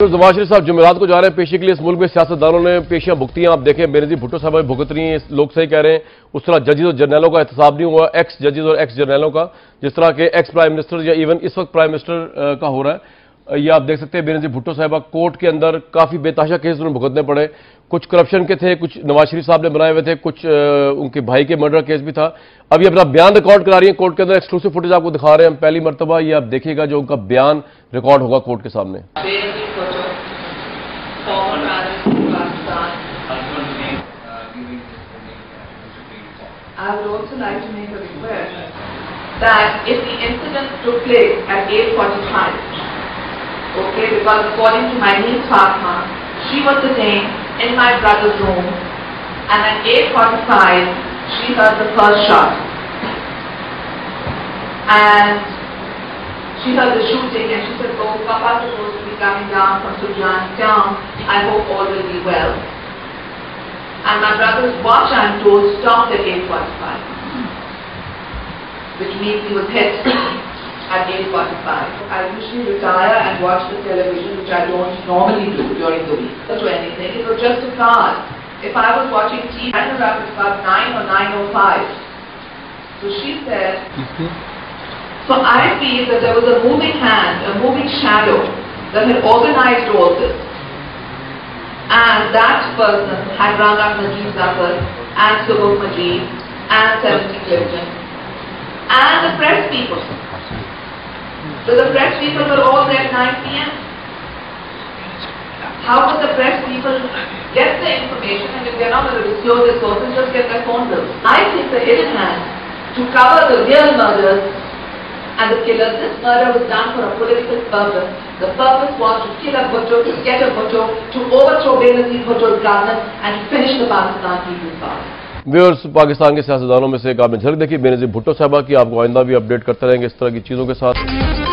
तो शरीफ साहब जुमेरात को जा रहे हैं पेशे के लिए। इस मुल्क में सियासतदानों ने पेशियाँ भुगती हैं आप देखें बेनजी भुट्टो साहब भुगत रही हैं। लोग सही कह रहे हैं। उस तरह जजेज और जर्नलों का एहतसाब नहीं हुआ। एक्स जजेज और एक्स जर्नलों का, जिस तरह के एक्स प्राइम मिनिस्टर या इवन इस वक्त प्राइम मिनिस्टर का हो रहा है। ये आप देख सकते हैं बेनजीर भुट्टो साहबा कोर्ट के अंदर काफ़ी बेताशा केस उन्हें भुगतने पड़े कुछ करप्शन के थे कुछ नवाज़ शरीफ साहब ने बनाए हुए थे कुछ उनके भाई के मर्डर केस भी था अभी अपना बयान रिकॉर्ड करा रही है कोर्ट के अंदर एक्सक्लूसिव फुटेज आपको दिखा रहे हैं हम पहली मरतबा ये आप देखिएगा जो उनका बयान रिकॉर्ड होगा कोर्ट के सामने. I would also like to make a request that if the incident took place at 8.45, okay, because according to my niece Fatma, she was sitting in my brother's room and at 8.45 she heard the first shot. And she heard the shooting and she said, oh, Papa's supposed to be coming down from Sujan town. I hope all will be well. And my brother's watch, I'm told, stopped at 8.45. Which means he was hit at 8.45. I usually retire and watch the television, which I don't normally do during the week. Or do anything. It was just a card. If I was watching TV, I know if it's about 9 or 9.05. So she said, mm-hmm. so I feel that there was a moving hand, a moving shadow that had organized all this. And that person had rung up Najib Zafar and Subuk Majid and 70 Clifton and the press people. So the press people were all there at 9 p.m. How would the press people get the information and if they're not going to disclose their sources, just get their phone bills? I think the hidden hand to cover the real murders and the killer. This murder was done for a political purpose. The purpose was to kill a Bhutto, to get a Bhutto, to overthrow Benazir Bhutto's government and finish the Pakistan People's Party. Viewers Pakistan के सियासतदानों में से एक आपने झलक देखी बेनजीर भुट्टो साहबा की आपको आइंदा भी अपडेट करते रहेंगे इस तरह की चीज़ों के साथ